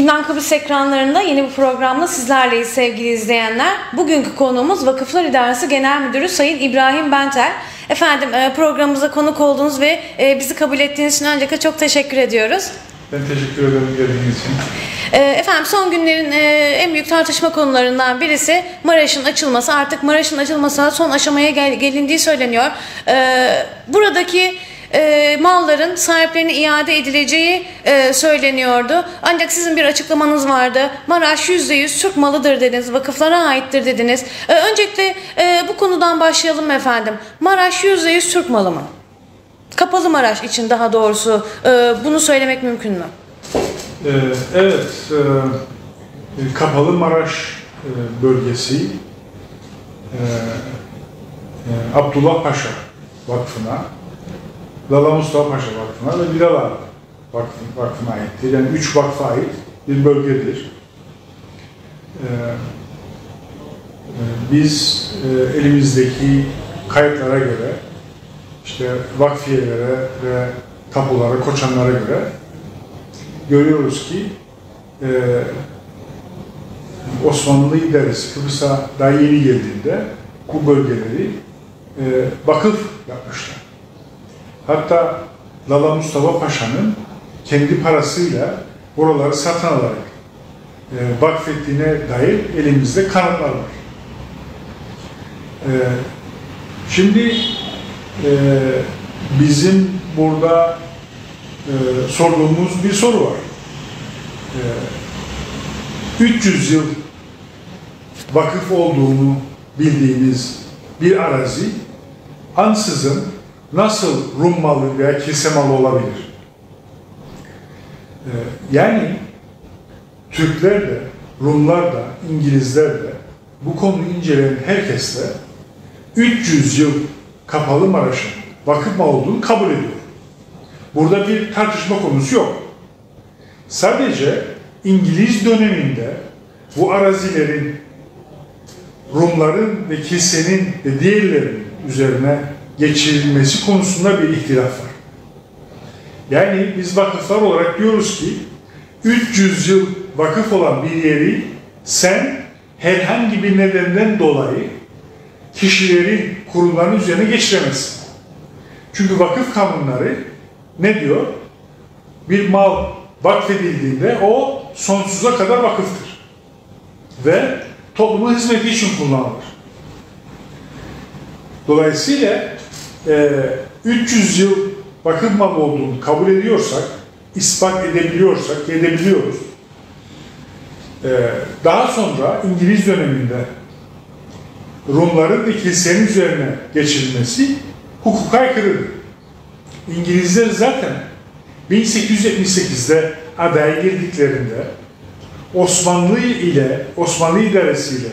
Gündem Kıbrıs ekranlarında yeni bir programla sizlerleyiz sevgili izleyenler. Bugünkü konuğumuz Vakıflar İdaresi Genel Müdürü Sayın İbrahim Benter. Efendim e, programımıza konuk olduğunuz ve e, bizi kabul ettiğiniz için öncelikle çok teşekkür ediyoruz. Ben teşekkür ederim geldiğiniz için. E, efendim son günlerin en büyük tartışma konularından birisi Maraş'ın açılması. Artık Maraş'ın açılmasına son aşamaya gelindiği söyleniyor. Buradaki e, malların sahiplerine iade edileceği e, söyleniyordu. Ancak sizin bir açıklamanız vardı. Maraş %100 Türk malıdır dediniz, vakıflara aittir dediniz. E, öncelikle e, bu konudan başlayalım efendim. Maraş %100 Türk malı mı? Kapalı Maraş için daha doğrusu e, bunu söylemek mümkün mü? Ee, evet, e, Kapalı Maraş e, bölgesi e, e, Abdullah Paşa Vakfı'na Lala Mustafa Paşa Vakfı'na ve Bilal Vakfı, Vakfı'na aittir. Yani üç vakfa ait bir bölgedir. Ee, e, biz e, elimizdeki kayıtlara göre işte vakfiyelere ve tapulara, koçanlara göre görüyoruz ki e, Osmanlı idaresi Kıbrıs'a daha yeni geldiğinde bu bölgeleri e, vakıf yapmışlar. Hatta Lala Mustafa Paşa'nın kendi parasıyla buraları satın alarak e, vakfettiğine dair elimizde kanıtlar var. E, şimdi e, bizim burada e, sorduğumuz bir soru var. E, 300 yıl vakıf olduğunu bildiğimiz bir arazi ansızın nasıl Rum malı veya kilise malı olabilir? Ee, yani Türkler de, Rumlar da, İngilizler de bu konuyu inceleyen herkes de 300 yıl Kapalı Maraş'ın vakıf malı olduğunu kabul ediyor. Burada bir tartışma konusu yok. Sadece İngiliz döneminde bu arazilerin Rumların ve kilisenin ve diğerlerinin üzerine geçirilmesi konusunda bir ihtilaf var. Yani biz vakıflar olarak diyoruz ki 300 yıl vakıf olan bir yeri sen herhangi bir nedenden dolayı kişilerin, kurumların üzerine geçiremezsin. Çünkü vakıf kanunları ne diyor? Bir mal vakfedildiğinde o sonsuza kadar vakıftır. Ve toplumun hizmeti için kullanılır. Dolayısıyla 300 yıl vakıf malı olduğunu kabul ediyorsak, ispat edebiliyorsak, edebiliyoruz. E, daha sonra İngiliz döneminde Rumların ve kilisenin üzerine geçirilmesi hukuka aykırıdır. İngilizler zaten 1878'de adaya girdiklerinde Osmanlı ile, Osmanlı idaresi ile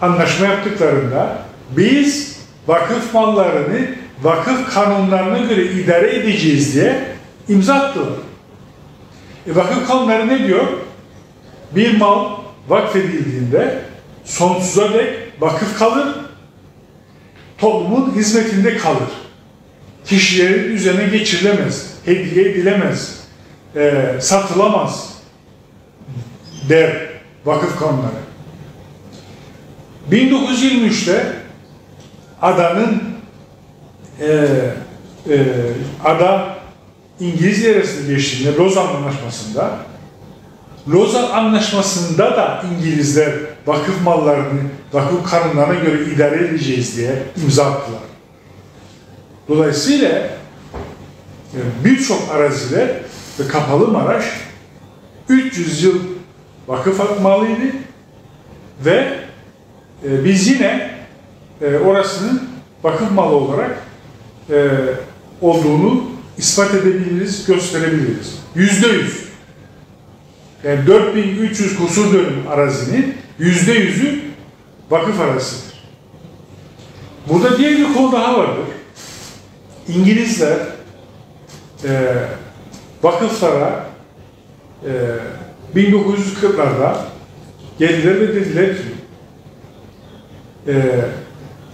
anlaşma yaptıklarında biz vakıf mallarını vakıf kanunlarına göre idare edeceğiz diye imza attılar. E, vakıf kanunları ne diyor? Bir mal vakfedildiğinde sonsuza dek vakıf kalır, toplumun hizmetinde kalır. Kişilerin üzerine geçirilemez, hediye edilemez, e, satılamaz der vakıf kanunları. 1923'te adanın e, e, ada İngiliz yarısını geçtiğinde Lozan Anlaşması'nda Lozan Anlaşması'nda da İngilizler vakıf mallarını vakıf kanunlarına göre idare edeceğiz diye imza attılar. Dolayısıyla e, birçok araziler ve Kapalı Maraş 300 yıl vakıf malıydı ve e, biz yine e, orasının vakıf malı olarak e, olduğunu ispat edebiliriz, gösterebiliriz. Yüzde yüz. Yani 4300 kusur dönüm arazinin yüzde yüzü vakıf arazisidir. Burada diğer bir konu daha vardır. İngilizler e, vakıflara e, 1940'larda geldiler ve dediler ki e,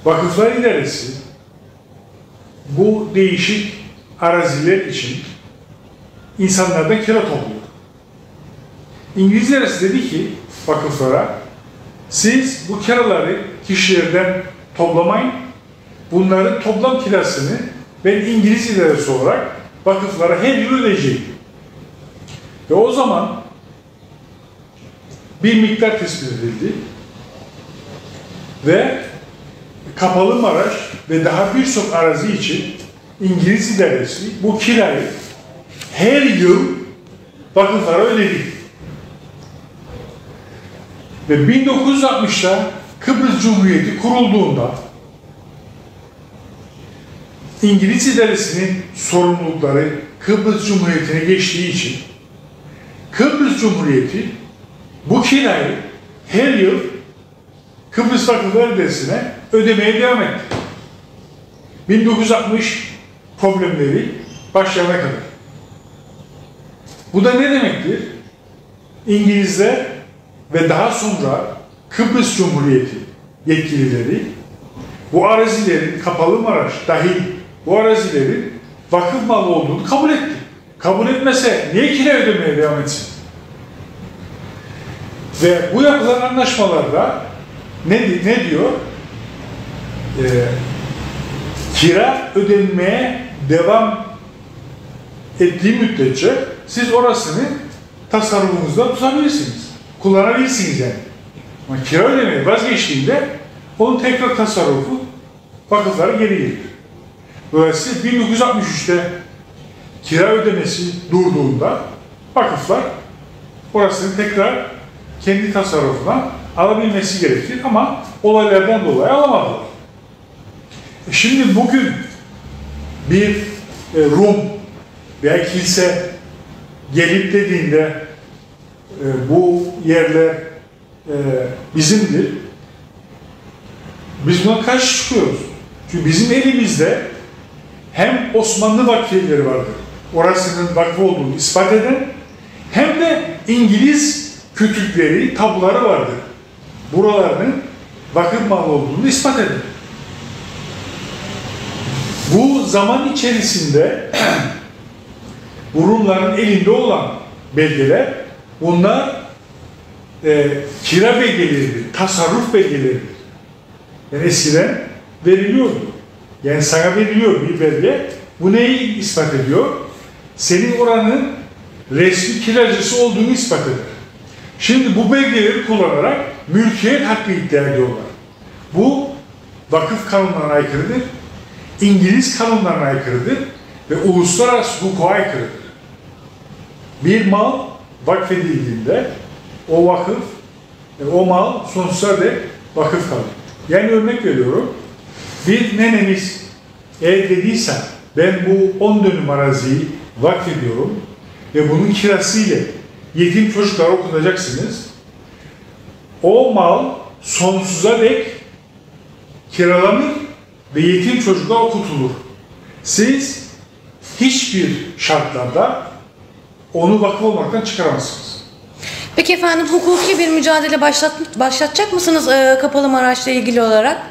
Vakıflar İdaresi bu değişik araziler için insanlardan kira topluyor. İngiliz Deresi dedi ki vakıflara siz bu kiraları kişilerden toplamayın. Bunların toplam kirasını ben İngiliz idaresi olarak vakıflara her yıl ödeyeceğim. Ve o zaman bir miktar tespit edildi. Ve Kapalı Maraş ve daha birçok arazi için İngiliz idaresi bu kirayı her yıl vakıflara ödedi. Ve 1960'da Kıbrıs Cumhuriyeti kurulduğunda İngiliz idaresinin sorumlulukları Kıbrıs Cumhuriyeti'ne geçtiği için Kıbrıs Cumhuriyeti bu kirayı her yıl Kıbrıs Vakıflar Dersi'ne ödemeye devam etti. 1960 problemleri başlayana kadar. Bu da ne demektir? İngilizler ve daha sonra Kıbrıs Cumhuriyeti yetkilileri bu arazilerin Kapalı Maraş dahil bu arazilerin vakıf malı olduğunu kabul etti. Kabul etmese niye kira ödemeye devam etsin? Ve bu yapılan anlaşmalarda ne, ne diyor? Ee, kira ödenmeye devam ettiği müddetçe siz orasını tasarrufunuzda tutabilirsiniz. Kullanabilirsiniz yani. Ama kira ödemeye vazgeçtiğinde onun tekrar tasarrufu vakıflara geri gelir. Dolayısıyla 1963'te kira ödemesi durduğunda vakıflar orasını tekrar kendi tasarrufuna alabilmesi gerekir ama olaylardan dolayı alamadılar. E Şimdi bugün bir e, Rum veya kilise gelip dediğinde e, bu yerler bizimdir. Biz buna karşı çıkıyoruz. Çünkü bizim elimizde hem Osmanlı vakfiyeleri vardır. Orasının vakfı olduğunu ispat eden hem de İngiliz kütükleri, tabuları vardır. Buralarının vakıf malı olduğunu ispat eder. Bu zaman içerisinde bu Rumların elinde olan belgeler bunlar e, kira belgeleridir, tasarruf belgeleridir. Yani eskiden veriliyordu. Yani sana veriliyor bir belge. Bu neyi ispat ediyor? Senin oranın resmi kiracısı olduğunu ispat eder. Şimdi bu belgeleri kullanarak mülkiyet hakkı iddia ediyorlar. Bu vakıf kanunlarına aykırıdır. İngiliz kanunlarına aykırıdır ve uluslararası hukuka aykırıdır. Bir mal vakfedildiğinde o vakıf, o mal sonsuza dek vakıf kalır. Yani örnek veriyorum, bir nenemiz eğer dediyse ben bu 10 dönüm araziyi vakfediyorum ve bunun kirasıyla yetim çocuklara okutacaksınız. O mal sonsuza dek kiralanır ve yetim çocuklar okutulur. Siz hiçbir şartlarda onu vakıf olmaktan çıkaramazsınız. Peki efendim hukuki bir mücadele başlat, başlatacak mısınız e, Kapalı Maraş'la ilgili olarak?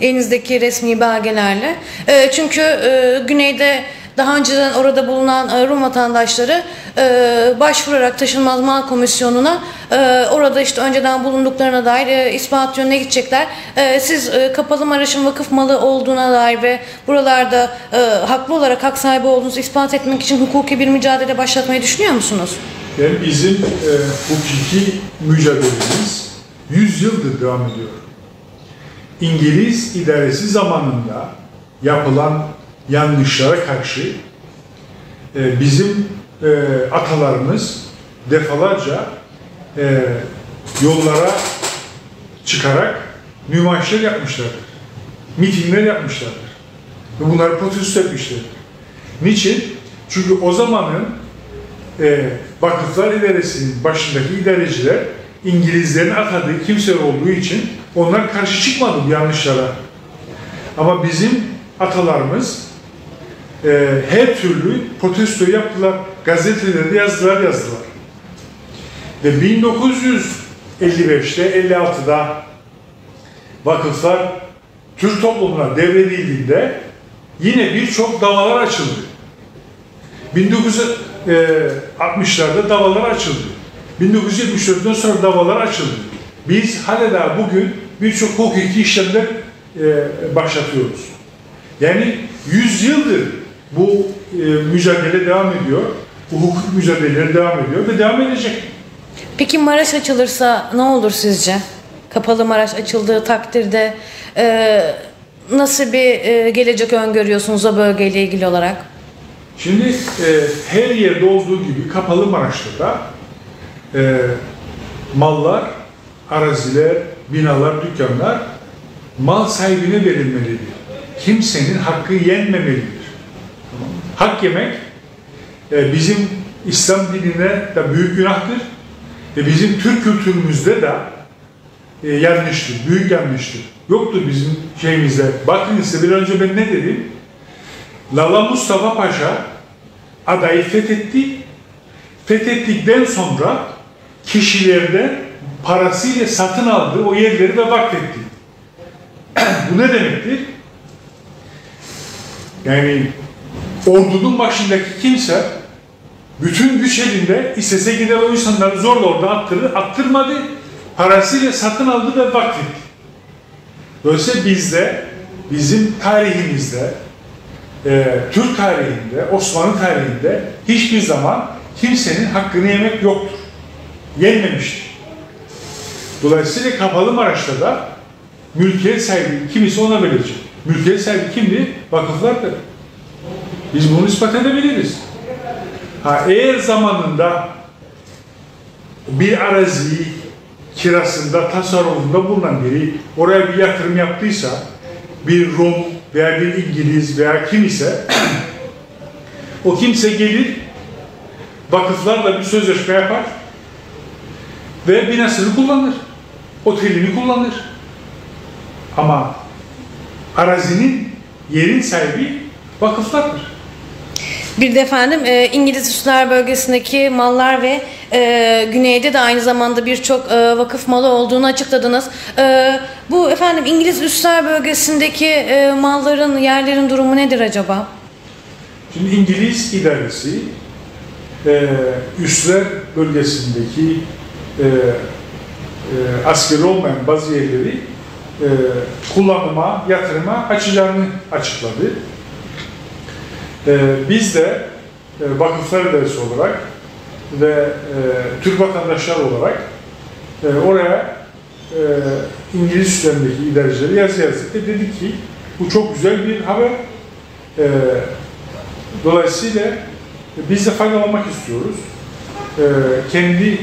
Elinizdeki resmi belgelerle. E, çünkü e, güneyde daha önceden orada bulunan e, Rum vatandaşları e, başvurarak taşınmaz mal komisyonuna e, orada işte önceden bulunduklarına dair ispat yönüne gidecekler. Siz Kapalı Maraş'ın vakıf malı olduğuna dair ve buralarda haklı olarak hak sahibi olduğunuzu ispat etmek için hukuki bir mücadele başlatmayı düşünüyor musunuz? Yani bizim e, hukuki mücadelemiz 100 yıldır devam ediyor. İngiliz idaresi zamanında yapılan yanlışlara karşı e, bizim e, atalarımız defalarca e, yollara çıkarak nümayişler yapmışlardır. Mitingler yapmışlardır. Ve bunları protesto etmişlerdir. Niçin? Çünkü o zamanın e, vakıflar idaresinin başındaki idareciler İngilizlerin atadığı kimseler olduğu için onlar karşı çıkmadı bu yanlışlara. Ama bizim atalarımız e, her türlü protesto yaptılar. Gazetelerde yazdılar yazdılar. Ve 1955'te 56'da vakıflar Türk toplumuna devredildiğinde yine birçok davalar açıldı. 1960'larda davalar açıldı. 1974'ten sonra davalar açıldı. Biz hala daha bugün birçok hukuki işlemler e, başlatıyoruz. Yani 100 yıldır bu e, mücadele devam ediyor. Bu hukuk mücadeleleri devam ediyor ve devam edecek. Peki Maraş açılırsa ne olur sizce? Kapalı Maraş açıldığı takdirde e, nasıl bir e, gelecek öngörüyorsunuz o bölgeyle ilgili olarak? Şimdi e, her yerde olduğu gibi Kapalı Maraş'ta da e, mallar, araziler, binalar, dükkanlar mal sahibine verilmelidir. Kimsenin hakkı yenmemelidir. Hak yemek e, bizim İslam dinine de büyük günahtır. Ve bizim Türk kültürümüzde de e, yanlıştır, büyük yanlıştır. Yoktur bizim şeyimizde. Bakın size bir önce ben ne dedim? Lala Mustafa Paşa adayı fethetti. Fethettikten sonra kişilerden parasıyla satın aldı o yerleri ve vakfetti. Bu ne demektir? Yani ordunun başındaki kimse bütün güç elinde istese gider o insanları zorla orada attırır, attırmadı. Parasıyla satın aldı ve vakfetti. Dolayısıyla bizde, bizim tarihimizde, e, Türk tarihinde, Osmanlı tarihinde hiçbir zaman kimsenin hakkını yemek yoktur. Yenmemiştir. Dolayısıyla Kapalı Maraş'ta da mülkiyet sahibi kimisi ona verecek. Mülkiyet sahibi kimdi? Vakıflardır. Biz bunu ispat edebiliriz. Ha, eğer zamanında bir araziyi kirasında, tasarrufunda bulunan biri oraya bir yatırım yaptıysa, bir Rum veya bir İngiliz veya kim ise o kimse gelir vakıflarla bir sözleşme yapar ve binasını kullanır. Otelini kullanır. Ama arazinin yerin sahibi vakıflardır. Bir de efendim e, İngiliz Üsler bölgesindeki mallar ve e, güneyde de aynı zamanda birçok e, vakıf malı olduğunu açıkladınız. E, bu efendim İngiliz Üsler bölgesindeki e, malların, yerlerin durumu nedir acaba? Şimdi İngiliz idaresi e, üsler bölgesindeki e, e, askeri olmayan bazı yerleri e, kullanıma, yatırıma açacağını açıkladı. E, biz de e, Vakıflar İdaresi olarak ve e, Türk vatandaşlar olarak e, oraya e, İngiliz üslerindeki idarecileri yazı yazdık ve dedik ki bu çok güzel bir haber. Dolayısıyla biz de faydalanmak istiyoruz. Kendi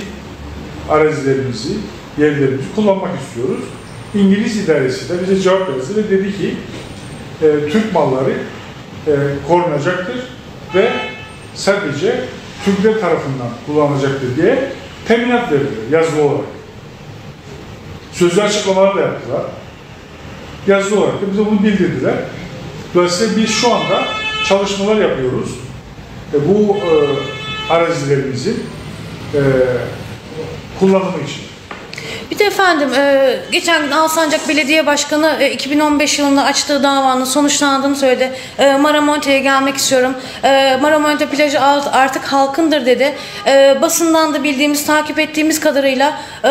arazilerimizi, yerlerimizi kullanmak istiyoruz. İngiliz idaresi de bize cevap yazdı ve dedi ki Türk malları e, korunacaktır ve sadece Türkler tarafından kullanılacaktır diye teminat verdiler yazılı olarak. Sözlü açıklamalar da yaptılar. Yazılı olarak da bize bunu bildirdiler. Dolayısıyla biz şu anda çalışmalar yapıyoruz. E, bu e, arazilerimizin e, kullanımı için. Bir de efendim e, geçen gün Alsancak Belediye Başkanı e, 2015 yılında açtığı davanın sonuçlandığını söyledi. E, Maramonte'ye gelmek istiyorum. E, Maramonte plajı artık halkındır dedi. E, basından da bildiğimiz, takip ettiğimiz kadarıyla e,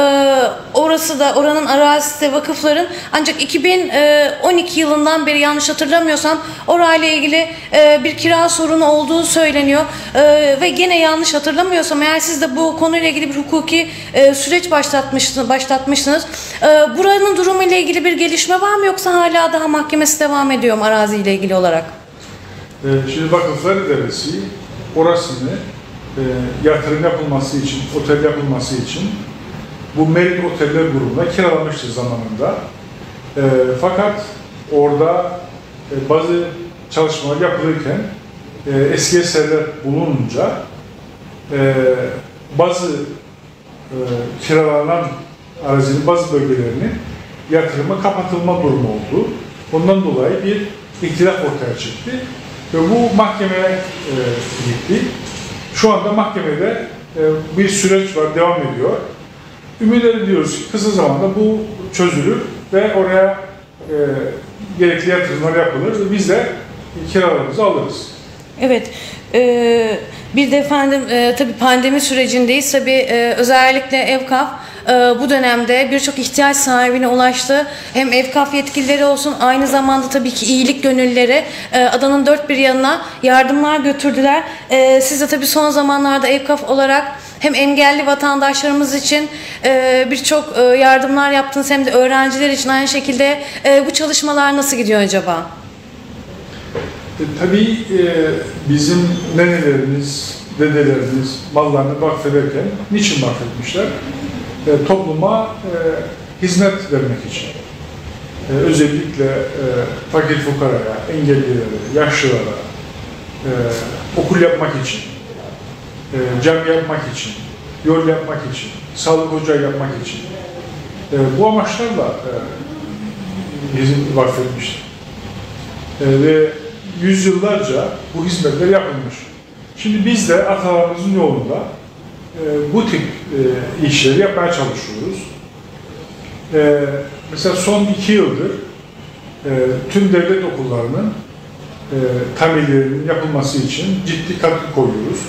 orası da oranın arazisi de vakıfların ancak 2012 yılından beri yanlış hatırlamıyorsam orayla ilgili e, bir kira sorunu olduğu söyleniyor. E, ve gene yanlış hatırlamıyorsam eğer siz de bu konuyla ilgili bir hukuki e, süreç başlatmıştınız, başlatmışsınız. E, buranın durumu ile ilgili bir gelişme var mı yoksa hala daha mahkemesi devam ediyor mu araziyle ilgili olarak? Ee, Şimdi Vakıflar İdaresi orasını e, yatırım yapılması için, otel yapılması için bu Merit Oteller grubuna kiralamıştır zamanında. E, fakat orada e, bazı çalışmalar yapılırken e, eski eserler bulununca e, bazı e, kiralanan arazinin bazı bölgelerinin yatırıma kapatılma durumu oldu. Ondan dolayı bir ihtilaf ortaya çıktı ve bu mahkemeye e, gitti. Şu anda mahkemede e, bir süreç var, devam ediyor. Ümit ediyoruz ki kısa zamanda bu çözülür ve oraya e, gerekli yatırımlar yapılır ve biz de kiralarımızı alırız. Evet. Ee, bir de efendim e, tabii pandemi sürecindeyiz. Tabii e, özellikle Evkaf e, bu dönemde birçok ihtiyaç sahibine ulaştı. Hem Evkaf yetkilileri olsun aynı zamanda tabii ki iyilik gönülleri e, adanın dört bir yanına yardımlar götürdüler. E, siz de tabii son zamanlarda Evkaf olarak hem engelli vatandaşlarımız için e, birçok yardımlar yaptınız hem de öğrenciler için aynı şekilde bu çalışmalar nasıl gidiyor acaba? Tabii bizim nenelerimiz, dedelerimiz mallarını vakfederken niçin vakfetmişler? E, topluma e, hizmet vermek için. E, özellikle e, fakir fukaraya, engellilere, yaşlılara, e, okul yapmak için, e, cam yapmak için, yol yapmak için, sağlık ocağı yapmak için. E, bu amaçlarla e, hizmet vakfetmiştir. E, ve yüzyıllarca bu hizmetler yapılmış. Şimdi biz de atalarımızın yolunda e, bu tip e, işleri yapmaya çalışıyoruz. E, mesela son iki yıldır e, tüm devlet okullarının e, tamirlerinin yapılması için ciddi katkı koyuyoruz.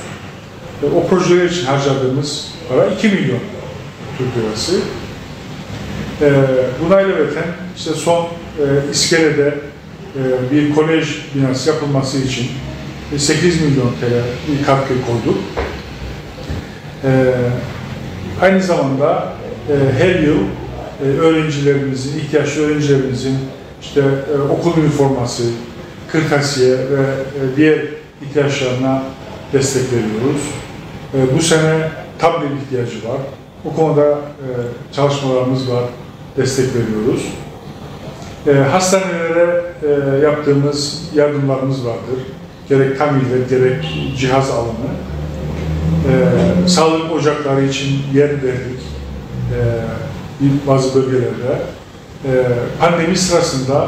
O projeler için harcadığımız para 2 milyon Türk lirası. E, buna ilaveten işte son e, iskelede e, bir kolej binası yapılması için 8 milyon TL bir katkı koyduk. E, aynı zamanda e, her yıl öğrencilerimizin, ihtiyaçlı öğrencilerimizin işte okul üniforması, kırtasiye ve diğer ihtiyaçlarına destek veriyoruz. Bu sene tablet ihtiyacı var. Bu konuda çalışmalarımız var, destek veriyoruz. E, hastanelere e, yaptığımız yardımlarımız vardır. Gerek tamirler, gerek cihaz alımı. E, sağlık ocakları için yer verdik e, bazı bölgelerde. E, pandemi sırasında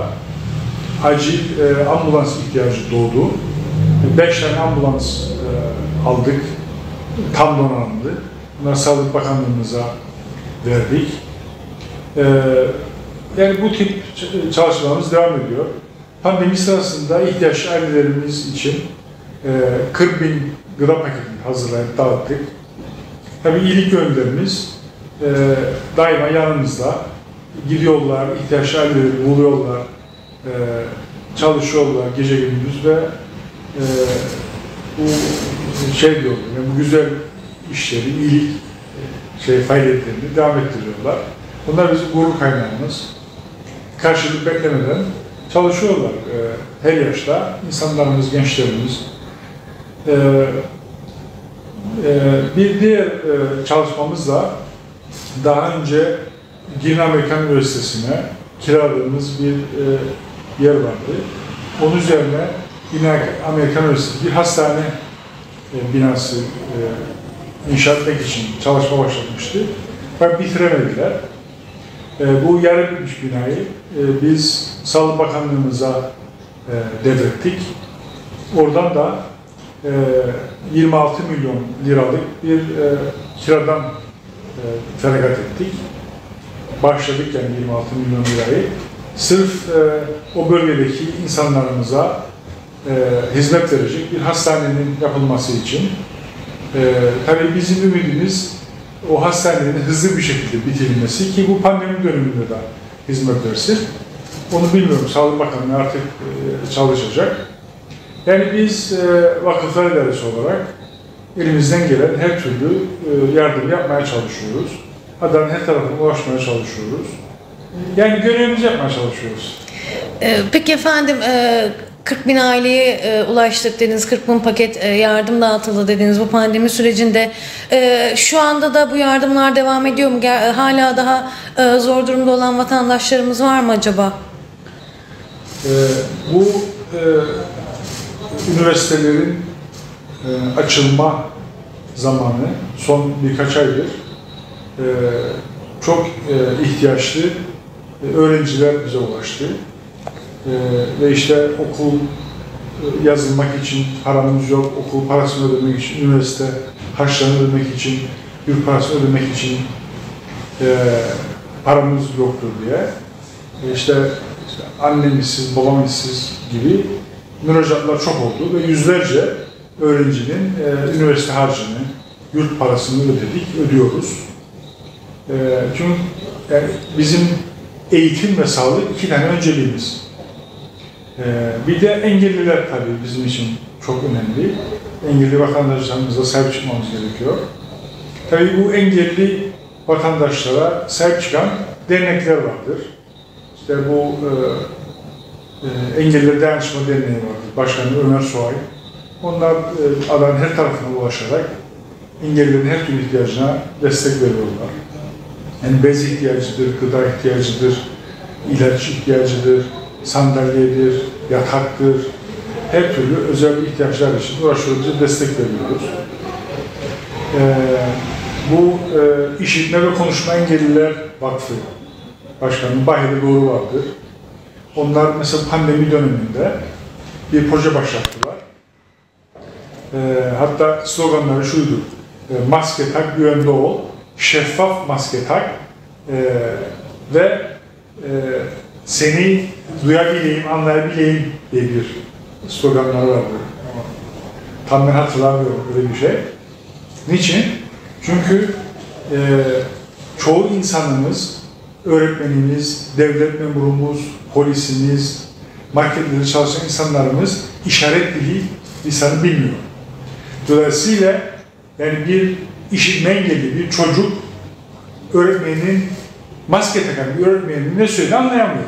acil e, ambulans ihtiyacı doğdu. Beş tane ambulans e, aldık. Tam donanımlı. Bunları Sağlık Bakanlığımıza verdik. E, yani bu tip çalışmalarımız devam ediyor. Pandemi sırasında ihtiyaçlı ailelerimiz için 40 bin gıda paketini hazırlayıp dağıttık. Tabii iyilik gönüllerimiz daima yanımızda. Gidiyorlar, ihtiyaçlı aileleri buluyorlar, çalışıyorlar gece gündüz ve bu şey diyorlar, yani bu güzel işleri, iyilik şey faaliyetlerini devam ettiriyorlar. Bunlar bizim gurur kaynağımız karşılık beklemeden çalışıyorlar. E, her yaşta insanlarımız, gençlerimiz. E, e, bir diğer e, çalışmamız da daha önce Girne Amerikan Üniversitesi'ne kiraladığımız bir e, yer vardı. Onun üzerine Girne Amerikan Üniversitesi bir hastane e, binası e, inşa etmek için çalışma başlatmıştı. Fakat bitiremediler. E, bu yarı bitmiş binayı e, biz Sağlık Bakanlığımıza e, devrettik. Oradan da 26 milyon liralık bir kiradan e, feragat ettik. Başladık yani 26 milyon lirayı. Sırf e, o bölgedeki insanlarımıza e, hizmet verecek bir hastanenin yapılması için. Tabii bizim ümidimiz o hastanenin hızlı bir şekilde bitirilmesi ki bu pandemi döneminde de hizmet versin. Onu bilmiyorum. Sağlık Bakanlığı artık çalışacak. Yani biz e, Vakıflar İdaresi olarak elimizden gelen her türlü e, yardım yapmaya çalışıyoruz. Adanın her tarafına ulaşmaya çalışıyoruz. Yani görevimizi yapmaya çalışıyoruz. Peki efendim 40 bin aileye e, ulaştık dediniz, 40 bin paket e, yardım dağıtıldı dediniz bu pandemi sürecinde. E, şu anda da bu yardımlar devam ediyor mu? Gel, hala daha e, zor durumda olan vatandaşlarımız var mı acaba? E, bu e, üniversitelerin e, açılma zamanı son birkaç aydır e, çok e, ihtiyaçlı e, öğrenciler bize ulaştı. Ee, ve işte okul e, yazılmak için paramız yok, okul parasını ödemek için, üniversite harçlarını ödemek için, yurt parasını ödemek için e, paramız yoktur diye. E işte, işte annem işsiz gibi müracaatlar çok oldu ve yüzlerce öğrencinin e, üniversite harcını, yurt parasını ödedik, ödüyoruz. E, çünkü yani bizim eğitim ve sağlık iki tane önceliğimiz. E, bir de engelliler tabii bizim için çok önemli. Engelli vatandaşlarımıza sahip çıkmamız gerekiyor. Tabii bu engelli vatandaşlara sahip çıkan dernekler vardır. İşte bu e, e, Dayanışma Derneği vardır. Başkanı Ömer Soğay. Onlar e, alanın her tarafına ulaşarak engellilerin her türlü ihtiyacına destek veriyorlar. Yani bez ihtiyacıdır, gıda ihtiyacıdır, ilaç ihtiyacıdır, sandalyedir, yataktır. Her türlü özel ihtiyaçlar için uğraşıyoruz, destek veriyoruz. Ee, bu e, işitme ve konuşma engelliler vakfı başkanı Bahri Doğru vardır. Onlar mesela pandemi döneminde bir proje başlattılar. E, hatta sloganları şuydu. E, maske tak, güvende ol. Şeffaf maske tak. E, ve e, seni duyabileyim, anlayabileyim diye bir sloganları vardı. Tam ben hatırlamıyorum böyle bir şey. Niçin? Çünkü e, çoğu insanımız, öğretmenimiz, devlet memurumuz, polisimiz, marketlerde çalışan insanlarımız işaret dili lisanı bilmiyor. Dolayısıyla yani bir işitme engelli bir çocuk öğretmenin maske takan bir öğretmenin ne söylediğini anlayamıyor.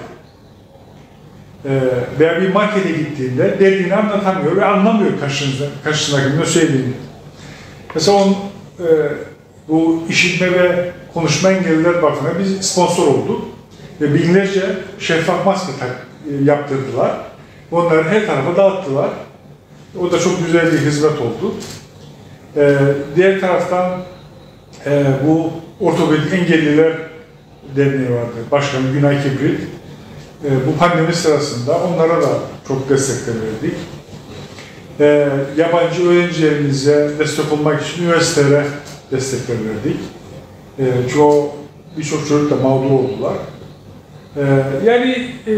Ee, veya bir markete gittiğinde dediğini anlatamıyor ve anlamıyor karşısında, karşısındaki ne söylediğini. Mesela on, e, bu işitme ve konuşma engelliler vakfına biz sponsor olduk ve binlerce şeffaf maske tak, e, yaptırdılar. Onları her tarafa dağıttılar. O da çok güzel bir hizmet oldu. Ee, diğer taraftan e, bu ortopedik engelliler derneği vardı. Başkanı Günay Kibrit. E, bu pandemi sırasında onlara da çok destekler verdik. E, yabancı öğrencilerimize destek olmak için üniversitelere destekler verdik. E, çoğu birçok çocuk da mağdur oldular. E, yani e,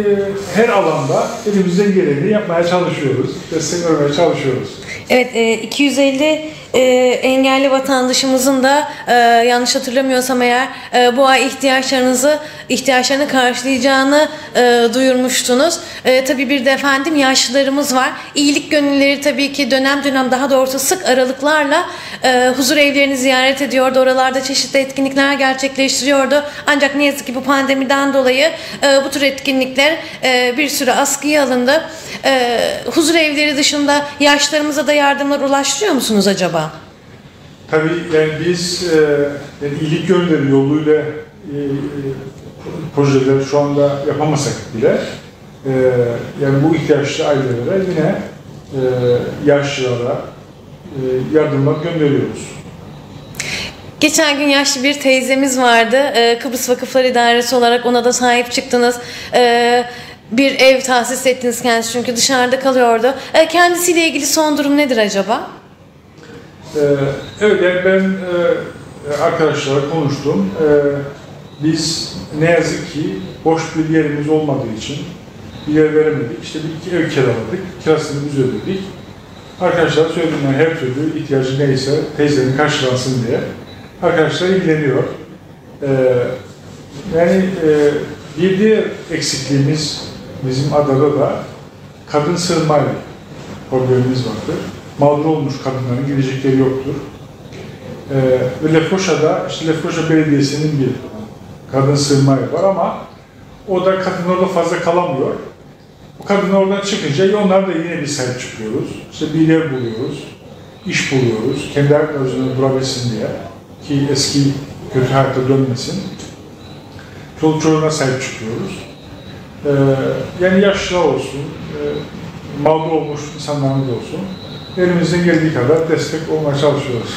her alanda elimizden geleni yapmaya çalışıyoruz, destek vermeye çalışıyoruz. Evet, e, 250 e, engelli vatandaşımızın da e, yanlış hatırlamıyorsam eğer e, bu ay ihtiyaçlarınızı ihtiyaçlarını karşılayacağını e, duyurmuştunuz. E, tabii bir de efendim yaşlılarımız var. İyilik gönülleri tabii ki dönem dönem daha doğrusu sık aralıklarla e, huzur evlerini ziyaret ediyordu. Oralarda çeşitli etkinlikler gerçekleştiriyordu. Ancak ne yazık ki bu pandemiden dolayı e, bu tür etkinlikler e, bir süre askıya alındı. E, huzur evleri dışında yaşlılarımıza da yardımlar ulaştırıyor musunuz acaba? Tabii yani biz e, yani iyilik gönülleri yoluyla e, e, projeleri şu anda yapamasak bile e, yani bu ihtiyaçlı ailelere yine e, yaşlılara e, yardımlar gönderiyoruz. Geçen gün yaşlı bir teyzemiz vardı. Ee, Kıbrıs Vakıflar İdaresi olarak ona da sahip çıktınız. Ee, bir ev tahsis ettiniz kendisi çünkü dışarıda kalıyordu. Ee, kendisiyle ilgili son durum nedir acaba? Ee, yani ben e, arkadaşlarla konuştum. Ee, biz ne yazık ki boş bir yerimiz olmadığı için bir yer veremedik. İşte bir iki ev kiraladık. Kirasını biz ödedik. Arkadaşlar söyledim yani her türlü ihtiyacı neyse teyzenin karşılansın diye. Arkadaşlar ilgileniyor. Ee, yani e, bir diğer eksikliğimiz bizim adada da kadın sığınma problemimiz vardır. Mağdur olmuş kadınların gelecekleri yoktur. Ee, ve Lefkoşa'da, işte Lefkoşa Belediyesi'nin bir kadın sığınma var ama o da kadın orada fazla kalamıyor. Bu kadın oradan çıkınca onlar da yine bir sahip çıkıyoruz. İşte bir yer buluyoruz, iş buluyoruz, kendi üzerinde durabilsin diye ki eski kötü hayata dönmesin. Çoluk çocuğuna sahip çıkıyoruz. Ee, yani yaşlılar olsun, e, mağdur olmuş insanlarımız olsun. Elimizden geldiği kadar destek olmaya çalışıyoruz.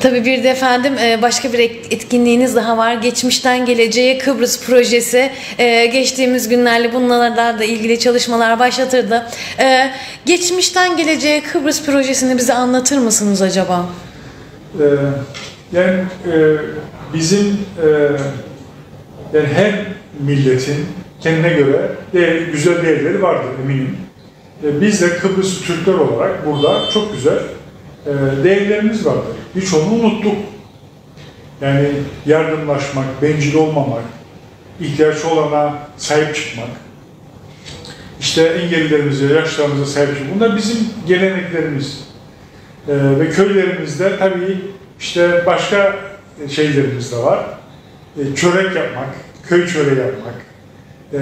Tabii bir de efendim e, başka bir etkinliğiniz daha var. Geçmişten Geleceğe Kıbrıs projesi. E, geçtiğimiz günlerde bunlarla da ilgili çalışmalar başlatırdı. E, geçmişten Geleceğe Kıbrıs projesini bize anlatır mısınız acaba? Yani bizim yani her milletin kendine göre değer, güzel değerleri vardır eminim. E, biz de Kıbrıs Türkler olarak burada çok güzel e, değerlerimiz vardır. Birçoğunu unuttuk. Yani yardımlaşmak, bencil olmamak, ihtiyaç olana sahip çıkmak, işte engellilerimize, yaşlarımıza sahip çıkmak. Bunlar bizim geleneklerimiz. Ee, ve köylerimizde tabii işte başka şeylerimiz de var. Ee, çörek yapmak, köy çöreği yapmak, ee,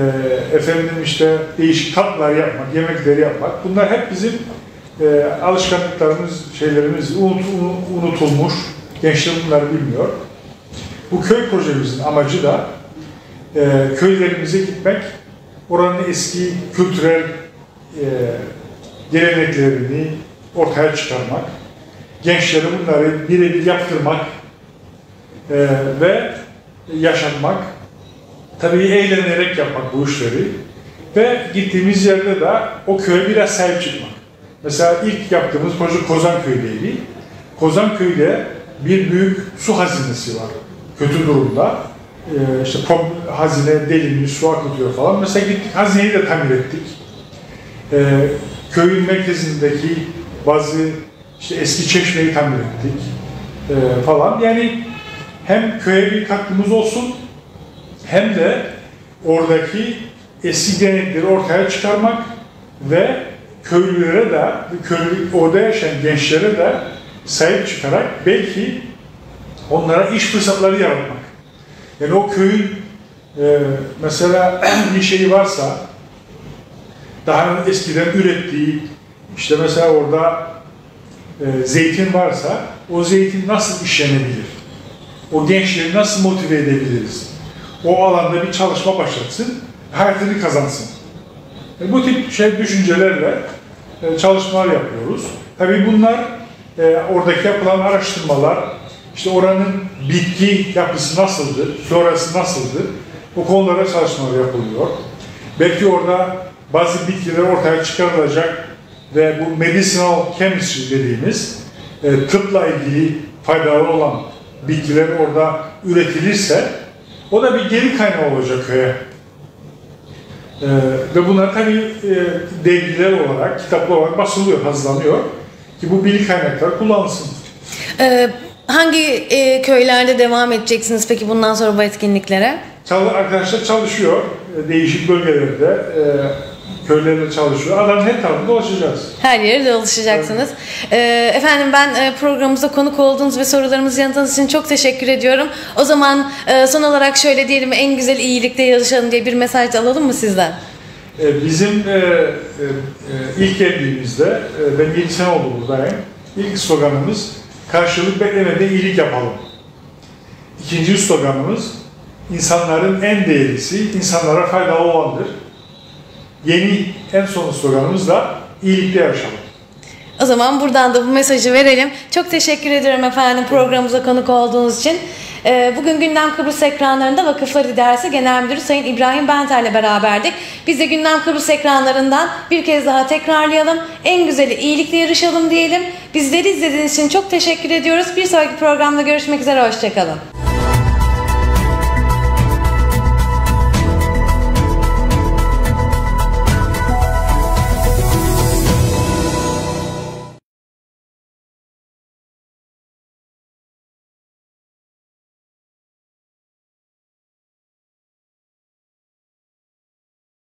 efendim işte değişik tatlar yapmak, yemekleri yapmak. Bunlar hep bizim e, alışkanlıklarımız, şeylerimiz unut, unutulmuş. Gençler bunları bilmiyor. Bu köy projemizin amacı da e, köylerimize gitmek, oranın eski kültürel e, geleneklerini ortaya çıkarmak, gençlere bunları birebir yaptırmak e, ve yaşatmak, tabii eğlenerek yapmak bu işleri ve gittiğimiz yerde de o köye biraz sahip çıkmak. Mesela ilk yaptığımız proje Kozan-Köy'deydi. Kozan-Köy'de bir büyük su hazinesi var. Kötü durumda. Ee, işte pom- hazine delinmiş, su akıtıyor falan. Mesela gittik hazineyi de tamir ettik. Ee, köyün merkezindeki bazı işte eski çeşmeyi tamir ettik ee, falan. Yani hem köye bir katkımız olsun hem de oradaki eski gelenekleri ortaya çıkarmak ve köylülere de, köylü, orada yaşayan gençlere de sahip çıkarak belki onlara iş fırsatları yaratmak. Yani o köyün e, mesela bir şeyi varsa daha eskiden ürettiği işte mesela orada e, zeytin varsa o zeytin nasıl işlenebilir? O gençleri nasıl motive edebiliriz? O alanda bir çalışma başlatsın, hayatını kazansın. E, bu tip şey düşüncelerle e, çalışmalar yapıyoruz. Tabii bunlar e, oradaki yapılan araştırmalar, işte oranın bitki yapısı nasıldır, florası nasıldır, bu konulara çalışmalar yapılıyor. Belki orada bazı bitkiler ortaya çıkarılacak ve bu medicinal chemistry dediğimiz e, tıpla ilgili faydaları olan bitkiler orada üretilirse o da bir geri kaynağı olacak köye. Ee, ve bunlar tabii e, dergiler olarak, kitaplar olarak basılıyor, hazırlanıyor ki bu bilgi kaynakları kullanılsın. Ee, hangi e, köylerde devam edeceksiniz peki bundan sonra bu etkinliklere? Çal- arkadaşlar çalışıyor, e, değişik bölgelerde, e, köylerde çalışıyor. Adanın her tarafında dolaşacağız. Her yere dolaşacaksınız. Ee, efendim ben e, programımıza konuk olduğunuz ve sorularımızı yanıtladığınız için çok teşekkür ediyorum. O zaman e, son olarak şöyle diyelim en güzel iyilikte yarışalım diye bir mesaj da alalım mı sizden? E, Bizim e, e, e, ilk geldiğimizde, e, ben 7 sene oldu buradayım, ilk sloganımız karşılık beklemeden iyilik yapalım. İkinci sloganımız insanların en değerlisi, insanlara faydalı olandır. Yeni en son sloganımız da iyilikte yaşayalım. O zaman buradan da bu mesajı verelim. Çok teşekkür ediyorum efendim programımıza konuk olduğunuz için. Ee, Bugün Gündem Kıbrıs ekranlarında Vakıflar İdaresi Genel Müdürü Sayın İbrahim Benter'le beraberdik. Biz de Gündem Kıbrıs ekranlarından bir kez daha tekrarlayalım. En güzeli iyilikle yarışalım diyelim. Bizleri izlediğiniz için çok teşekkür ediyoruz. Bir sonraki programda görüşmek üzere. Hoşçakalın.